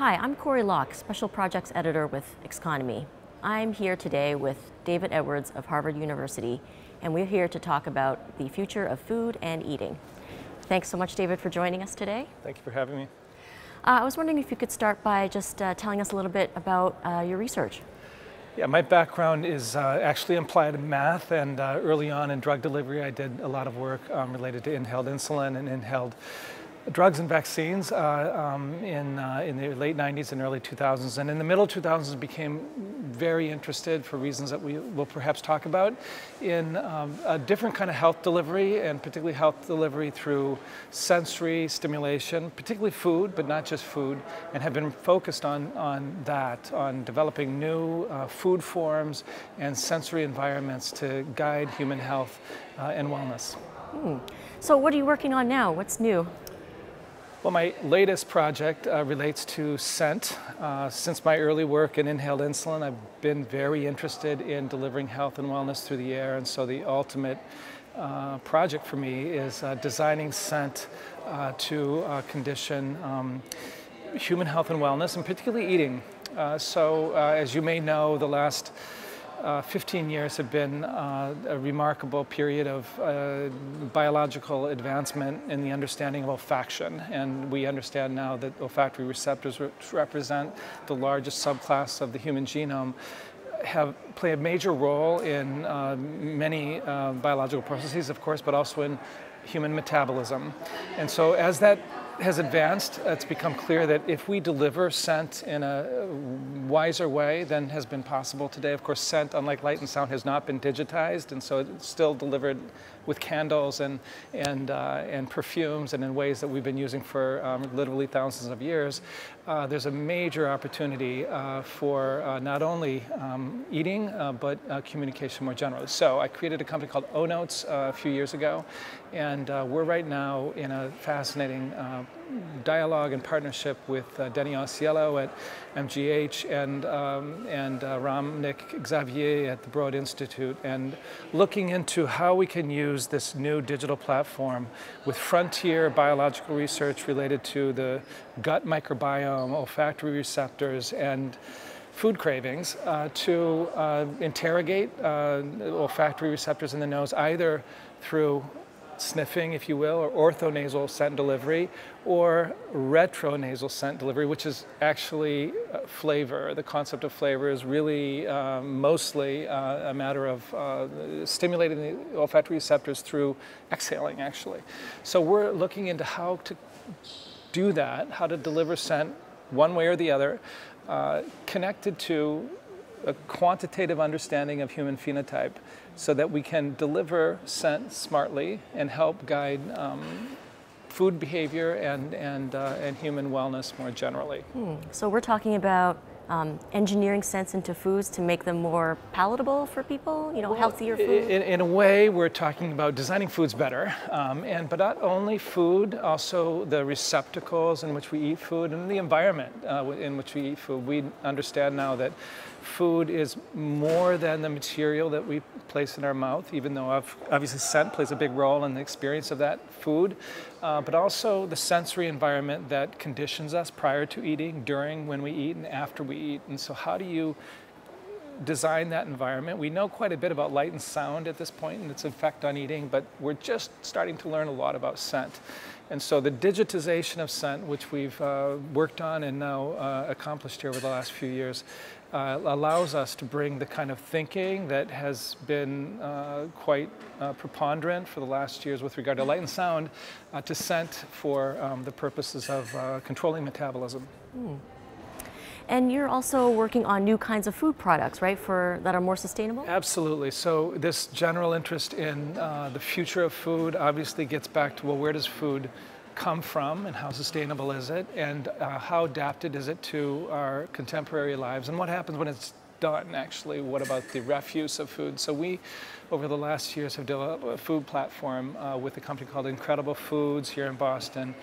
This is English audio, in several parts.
Hi, I'm Corie Lok, Special Projects Editor with Xconomy. I'm here today with David Edwards of Harvard University, and we're here to talk about the future of food and eating. Thanks so much, David, for joining us today. Thank you for having me. Uh, I was wondering if you could start by just uh, telling us a little bit about uh, your research. Yeah, my background is uh, actually applied math, and uh, early on in drug delivery, I did a lot of work um, related to inhaled insulin and inhaled drugs and vaccines uh, um, in, uh, in the late 90s and early 2000s. And in the middle 2000s, became very interested, for reasons that we will perhaps talk about, in um, a different kind of health delivery, and particularly health delivery through sensory stimulation, particularly food, but not just food, and have been focused on, on that, on developing new uh, food forms and sensory environments to guide human health uh, and wellness. Hmm. So what are you working on now? What's new? Well, my latest project uh, relates to scent. Uh, since my early work in inhaled insulin, I've been very interested in delivering health and wellness through the air, and so the ultimate uh, project for me is uh, designing scent uh, to uh, condition um, human health and wellness, and particularly eating. so, as you may know, the last uh, 15 years have been uh, a remarkable period of uh, biological advancement in the understanding of olfaction. And we understand now that olfactory receptors, represent the largest subclass of the human genome, have play a major role in uh, many uh, biological processes, of course, but also in human metabolism. And so as that has advanced, it's become clear that if we deliver scent in a wiser way than has been possible today, of course, scent, unlike light and sound, has not been digitized, and so it's still delivered with candles and, and, uh, and perfumes and in ways that we've been using for um, literally thousands of years. Uh, there's a major opportunity uh, for uh, not only um, eating, uh, but uh, communication more generally. So I created a company called O-Notes a few years ago, and we're right now in a fascinating dialogue and partnership with uh, Denis Ausiello at MGH and, um, and uh, Ramnik Xavier at the Broad Institute and looking into how we can use this new digital platform with frontier biological research related to the gut microbiome, olfactory receptors, and food cravings uh, to uh, interrogate uh, olfactory receptors in the nose either through sniffing, if you will, or orthonasal scent delivery, or retronasal scent delivery, which is actually uh, flavor. The concept of flavor is really uh, mostly uh, a matter of uh, stimulating the olfactory receptors through exhaling, actually. So we're looking into how to do that, how to deliver scent one way or the other, uh, connected to a quantitative understanding of human phenotype so that we can deliver scent smartly and help guide um, food behavior and, and, uh, and human wellness more generally. Hmm. So we're talking about um, engineering scents into foods to make them more palatable for people, you know, well, healthier food? In, in, a way, we're talking about designing foods better. Um, and, but not only food, also the receptacles in which we eat food and the environment uh, in which we eat food. We understand now that food is more than the material that we place in our mouth, even though obviously scent plays a big role in the experience of that food, uh, but also the sensory environment that conditions us prior to eating, during when we eat, and after we eat. And so, how do you design that environment. We know quite a bit about light and sound at this point and its effect on eating, but we're just starting to learn a lot about scent. And so the digitization of scent, which we've uh, worked on and now uh, accomplished here over the last few years, uh, allows us to bring the kind of thinking that has been uh, quite uh, preponderant for the last years with regard to light and sound uh, to scent for um, the purposes of controlling metabolism. And you're also working on new kinds of food products, right, for that are more sustainable? Absolutely. So this general interest in uh, the future of food obviously gets back to well, where does food come from and how sustainable is it? And uh, how adapted is it to our contemporary lives? And what happens when it's done actually? What about the refuse of food? So we over the last years have developed a food platform uh, with a company called incredible foods here in boston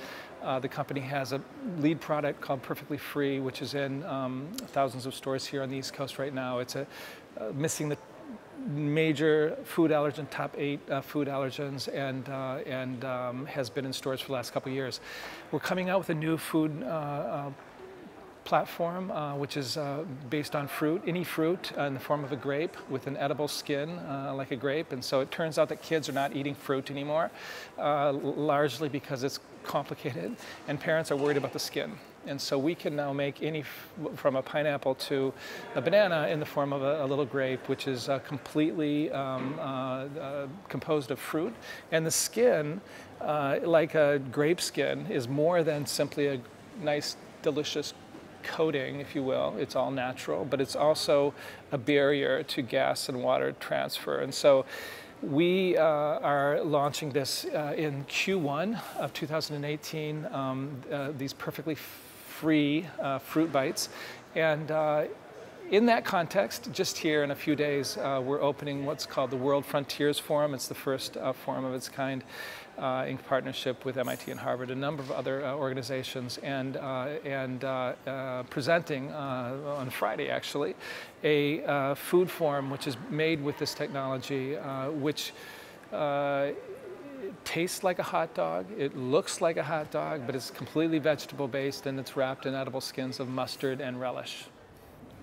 uh, the company has a lead product called Perfectly Free, which is in um, thousands of stores here on the East Coast right now. It's a, uh, missing the major food allergen, top eight uh, food allergens, and, uh, and um, has been in stores for the last couple years. We're coming out with a new food uh, uh, platform, uh, which is based on fruit, any fruit in the form of a grape with an edible skin, like a grape. And so it turns out that kids are not eating fruit anymore, largely because it's complicated, and parents are worried about the skin. And so we can now make any, from a pineapple to a banana in the form of a, a little grape, which is uh, completely um, composed of fruit. And the skin, like a grape skin, is more than simply a nice delicious coating, if you will. It's all natural, but it's also a barrier to gas and water transfer. And so we uh, are launching this uh, in Q1 of 2018, um, uh, these perfectly free uh, fruit bites. And uh, in that context, just here in a few days, uh, we're opening what's called the World Frontiers Forum. It's the first uh, forum of its kind uh, in partnership with MIT and Harvard, a number of other uh, organizations, and, uh, and uh, presenting on Friday, actually, a food forum which is made with this technology, which tastes like a hot dog, it looks like a hot dog, but it's completely vegetable based and it's wrapped in edible skins of mustard and relish.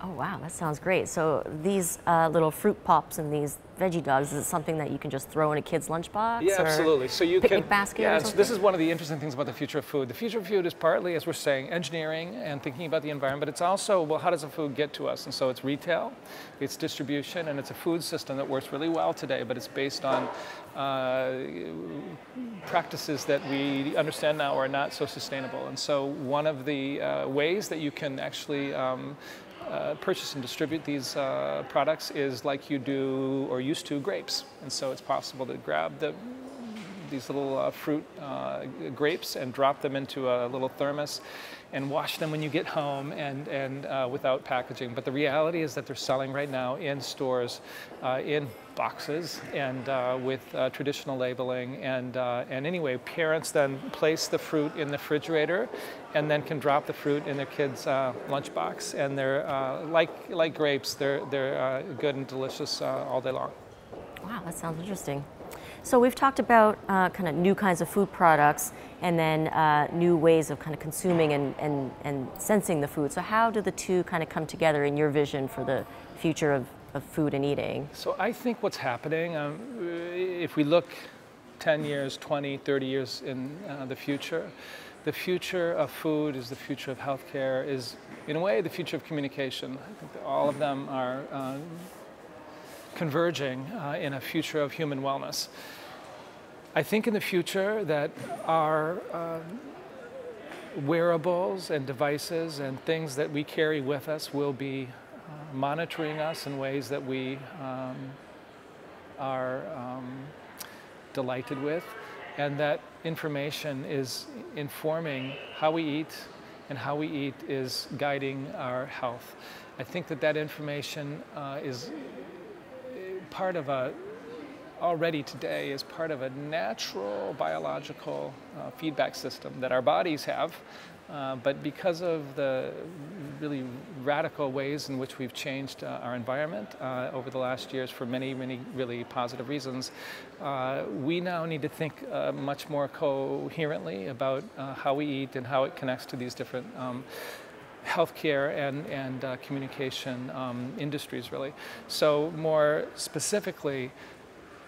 Oh wow, that sounds great. So these uh, little fruit pops and these veggie dogs, is it something that you can just throw in a kid's lunchbox? Yeah, absolutely. So you picnic can basket. Yeah, so this is one of the interesting things about the future of food. The future of food is partly, as we're saying, engineering and thinking about the environment, but it's also well, how does the food get to us? And so it's retail, it's distribution, and it's a food system that works really well today, but it's based on uh, practices that we understand now are not so sustainable. And so one of the uh, ways that you can actually um, uh, purchase and distribute these uh, products is like you do or used to grapes. And so it's possible to grab the, these little uh, fruit uh, grapes and drop them into a little thermos and wash them when you get home and, and uh, without packaging. But the reality is that they're selling right now in stores uh, in boxes and uh, with uh, traditional labeling. And, and anyway, parents then place the fruit in the refrigerator and then can drop the fruit in their kids' lunchbox. And they're like, like grapes, they're, they're good and delicious all day long. Wow, that sounds interesting. So we've talked about uh, kind of new kinds of food products and then uh, new ways of kind of consuming and, and, and sensing the food. So how do the two kind of come together in your vision for the future of, of food and eating? So I think what's happening, um, if we look 10 years, 20, 30 years in uh, the future, the future of food is the future of healthcare, is in a way the future of communication. I think all of them are uh, converging uh, in a future of human wellness. I think in the future that our um, wearables and devices and things that we carry with us will be uh, monitoring us in ways that we um, are um, delighted with, and that information is informing how we eat, and how we eat is guiding our health. I think that that information uh, is part of a already today is part of a natural biological uh, feedback system that our bodies have. Uh, but because of the really radical ways in which we've changed uh, our environment uh, over the last years for many, many really positive reasons, uh, we now need to think uh, much more coherently about how we eat and how it connects to these different um, healthcare and, and uh, communication um, industries, really. So, more specifically,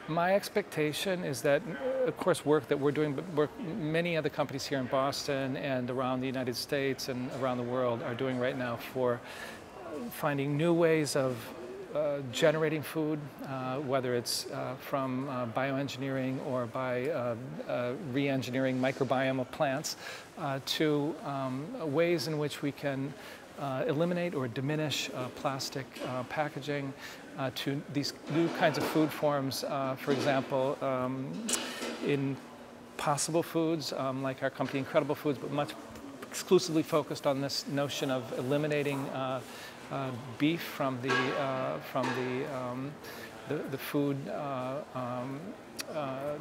my expectation is that, of course, work that we're doing, but work many other companies here in Boston and around the United States and around the world are doing right now for finding new ways of uh, generating food, uh, whether it's uh, from uh, bioengineering or by re-engineering microbiome of plants, to um, ways in which we can eliminate or diminish plastic packaging, to these new kinds of food forms, for example, um, in possible foods, um, like our company Incredible Foods, but much exclusively focused on this notion of eliminating uh, beef from the uh, from the um, the, the, food uh, um, uh,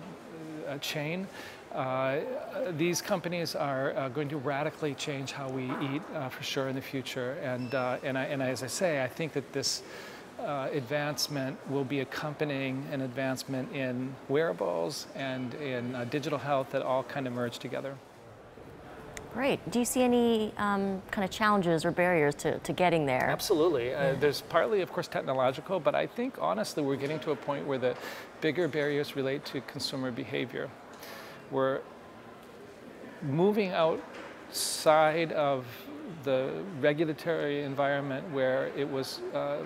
chain. Uh, these companies are going to radically change how we eat for sure in the future. And and, I, and as I say, I think that this. Uh, advancement will be accompanying an advancement in wearables and in uh, digital health that all kind of merge together. Great. Do you see any um, kind of challenges or barriers to, to getting there? Absolutely. Uh, there's partly, of course, technological, but I think honestly we're getting to a point where the bigger barriers relate to consumer behavior. We're moving outside of the regulatory environment where it was uh,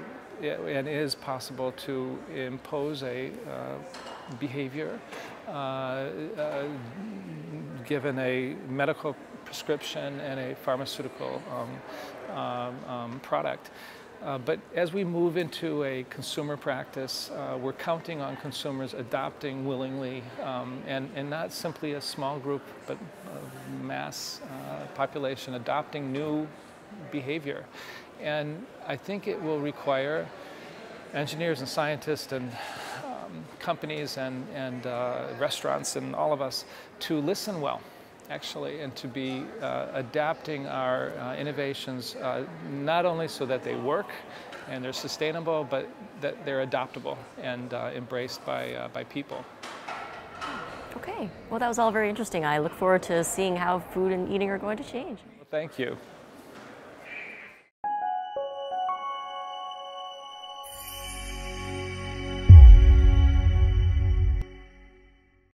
and is possible to impose a uh, behavior uh, uh, given a medical prescription and a pharmaceutical um, um, um, product. Uh, but as we move into a consumer practice, uh, we're counting on consumers adopting willingly um, and, and not simply a small group, but a mass uh, population adopting new behavior. And I think it will require engineers and scientists and um, companies and, and uh, restaurants and all of us to listen well actually, and to be uh, adapting our uh, innovations uh, not only so that they work and they're sustainable, but that they're adoptable and uh, embraced by, uh, by people. Okay, well, that was all very interesting. I look forward to seeing how food and eating are going to change. Well, thank you.